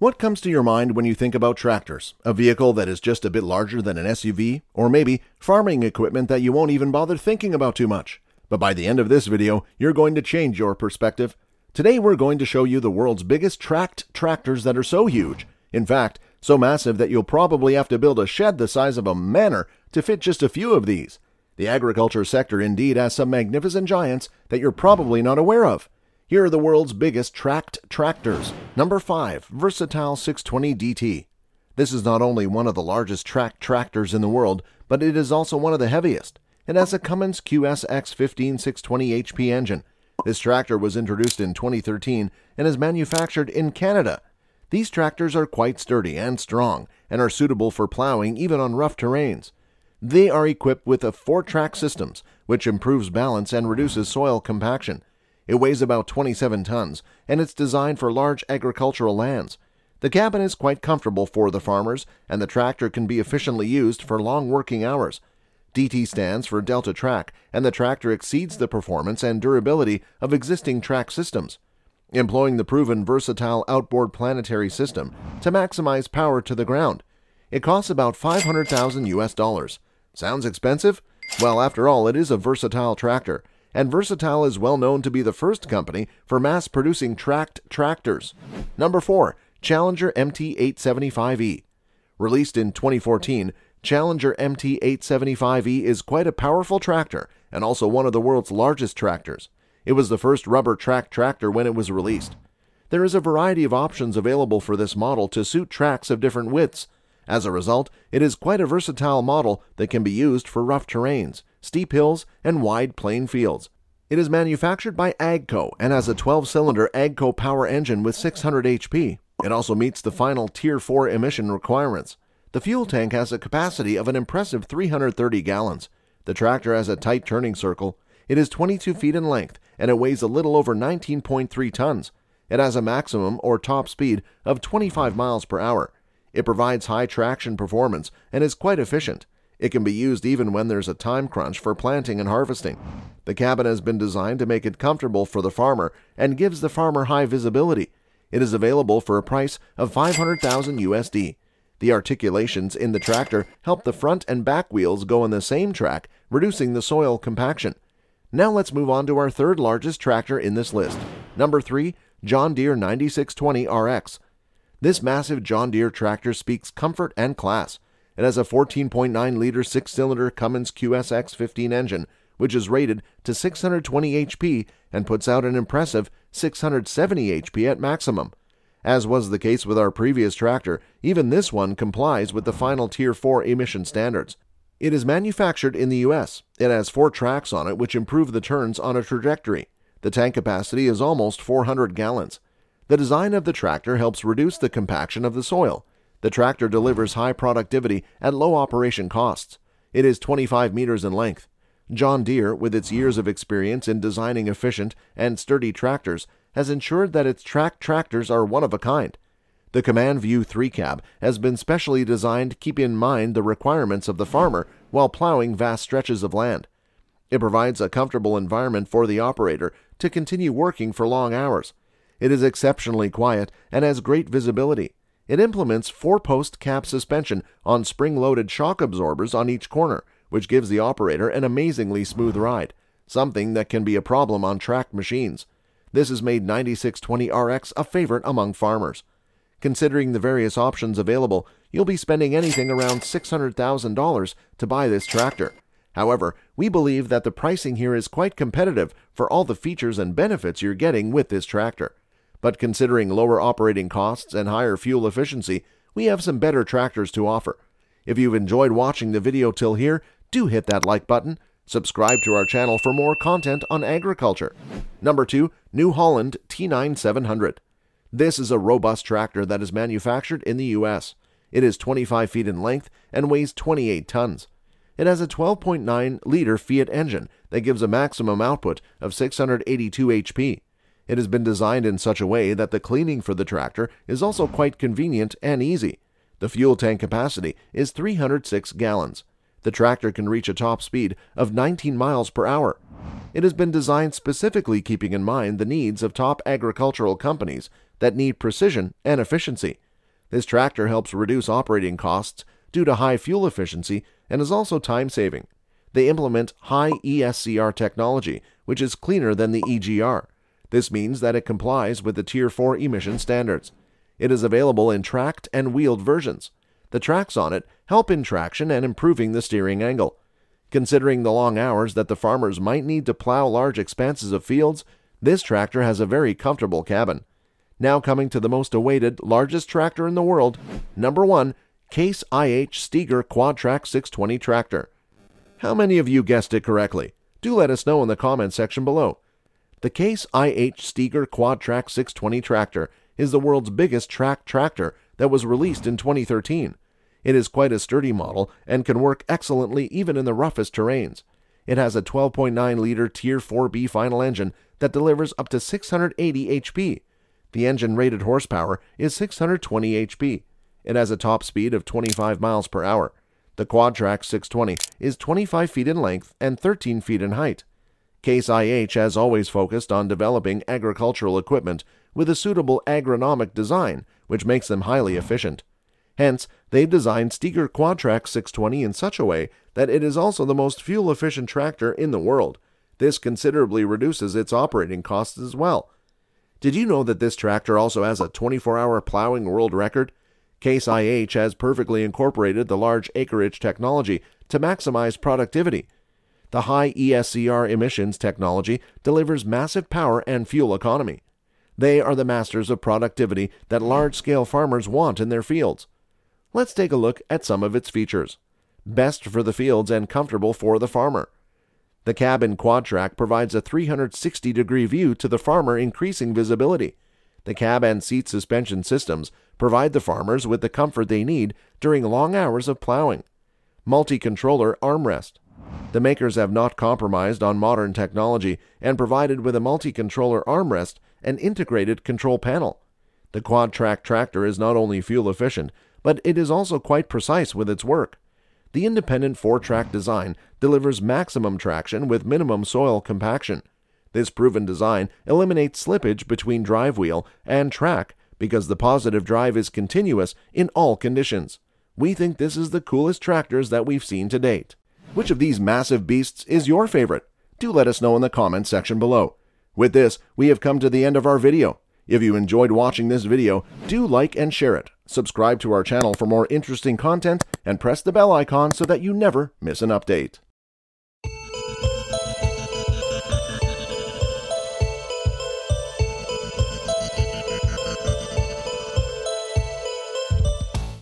What comes to your mind when you think about tractors? A vehicle that is just a bit larger than an SUV? Or maybe farming equipment that you won't even bother thinking about too much? But by the end of this video, you're going to change your perspective. Today we're going to show you the world's biggest tracked tractors that are so huge, in fact, so massive that you'll probably have to build a shed the size of a manor to fit just a few of these. The agriculture sector indeed has some magnificent giants that you're probably not aware of. Here are the world's biggest tracked tractors. Number 5, Versatile 620 DT. This is not only one of the largest tracked tractors in the world, but it is also one of the heaviest. It has a Cummins QSX15 620 HP engine. This tractor was introduced in 2013 and is manufactured in Canada. These tractors are quite sturdy and strong and are suitable for plowing even on rough terrains. They are equipped with a four-track systems, which improves balance and reduces soil compaction. It weighs about 27 tons, and it's designed for large agricultural lands. The cabin is quite comfortable for the farmers, and the tractor can be efficiently used for long working hours. DT stands for Delta Track, and the tractor exceeds the performance and durability of existing track systems, employing the proven versatile outboard planetary system to maximize power to the ground. It costs about 500,000 US dollars. Sounds expensive? Well, after all, it is a versatile tractor, and Versatile is well known to be the first company for mass producing tracked tractors. Number 4. Challenger MT875E. Released in 2014, Challenger MT875E is quite a powerful tractor and also one of the world's largest tractors. It was the first rubber track tractor when it was released. There is a variety of options available for this model to suit tracks of different widths. As a result, it is quite a versatile model that can be used for rough terrains, steep hills, and wide plain fields. It is manufactured by AGCO and has a 12-cylinder AGCO power engine with 600 HP. It also meets the final Tier 4 emission requirements. The fuel tank has a capacity of an impressive 330 gallons. The tractor has a tight turning circle. It is 22 feet in length and it weighs a little over 19.3 tons. It has a maximum or top speed of 25 miles per hour. It provides high traction performance and is quite efficient. It can be used even when there's a time crunch for planting and harvesting. The cabin has been designed to make it comfortable for the farmer and gives the farmer high visibility. It is available for a price of 500,000 USD. The articulations in the tractor help the front and back wheels go on the same track, reducing the soil compaction. Now let's move on to our third largest tractor in this list. Number 3, John Deere 9620 RX. This massive John Deere tractor speaks comfort and class. It has a 14.9 liter six cylinder Cummins QSX 15 engine, which is rated to 620 HP and puts out an impressive 670 HP at maximum. As was the case with our previous tractor, even this one complies with the final Tier 4 emission standards. It is manufactured in the US. It has four tracks on it which improve the turns on a trajectory. The tank capacity is almost 400 gallons. The design of the tractor helps reduce the compaction of the soil. The tractor delivers high productivity at low operation costs. It is 25 meters in length. John Deere, with its years of experience in designing efficient and sturdy tractors, has ensured that its track tractors are one of a kind. The Command View 3 cab has been specially designed to keep in mind the requirements of the farmer while plowing vast stretches of land. It provides a comfortable environment for the operator to continue working for long hours. It is exceptionally quiet and has great visibility. It implements four-post cab suspension on spring-loaded shock absorbers on each corner, which gives the operator an amazingly smooth ride, something that can be a problem on tracked machines. This has made 9620RX a favorite among farmers. Considering the various options available, you'll be spending anything around $600,000 to buy this tractor. However, we believe that the pricing here is quite competitive for all the features and benefits you're getting with this tractor. But considering lower operating costs and higher fuel efficiency, we have some better tractors to offer. If you've enjoyed watching the video till here, do hit that like button, Subscribe to our channel for more content on agriculture. Number 2. New Holland T9700. This is a robust tractor that is manufactured in the U.S. It is 25 feet in length and weighs 28 tons. It has a 12.9 liter Fiat engine that gives a maximum output of 682 HP. It has been designed in such a way that the cleaning for the tractor is also quite convenient and easy. The fuel tank capacity is 306 gallons. The tractor can reach a top speed of 19 miles per hour. It has been designed specifically keeping in mind the needs of top agricultural companies that need precision and efficiency. This tractor helps reduce operating costs due to high fuel efficiency and is also time saving. They implement high ESCR technology, which is cleaner than the EGR. This means that it complies with the Tier 4 emission standards. It is available in tracked and wheeled versions. The tracks on it help in traction and improving the steering angle. Considering the long hours that the farmers might need to plow large expanses of fields, this tractor has a very comfortable cabin. Now coming to the most awaited, largest tractor in the world, number 1, Case IH Steiger Quadtrac 620 tractor. How many of you guessed it correctly? Do let us know in the comment section below. The Case IH Steiger Quadtrac 620 tractor is the world's biggest track tractor that was released in 2013. It is quite a sturdy model and can work excellently even in the roughest terrains. It has a 12.9 liter Tier 4B final engine that delivers up to 680 HP. The engine rated horsepower is 620 HP. It has a top speed of 25 miles per hour. The Quadtrac 620 is 25 feet in length and 13 feet in height. Case IH has always focused on developing agricultural equipment with a suitable agronomic design, which makes them highly efficient. Hence, they've designed Steiger Quadtrac 620 in such a way that it is also the most fuel efficient tractor in the world. This considerably reduces its operating costs as well. Did you know that this tractor also has a 24 hour plowing world record? Case IH has perfectly incorporated the large acreage technology to maximize productivity. The high ESCR emissions technology delivers massive power and fuel economy. They are the masters of productivity that large scale farmers want in their fields. Let's take a look at some of its features. Best for the fields and comfortable for the farmer. The cabin Quadtrac provides a 360 degree view to the farmer, increasing visibility. The cab and seat suspension systems provide the farmers with the comfort they need during long hours of plowing. Multi controller armrest. The makers have not compromised on modern technology and provided with a multi controller armrest and integrated control panel. The Quadtrac tractor is not only fuel efficient, but it is also quite precise with its work. The independent four track design delivers maximum traction with minimum soil compaction. This proven design eliminates slippage between drive wheel and track because the positive drive is continuous in all conditions. We think this is the coolest tractors that we've seen to date. Which of these massive beasts is your favorite? Do let us know in the comments section below. With this, we have come to the end of our video. If you enjoyed watching this video, do like and share it. Subscribe to our channel for more interesting content and press the bell icon so that you never miss an update.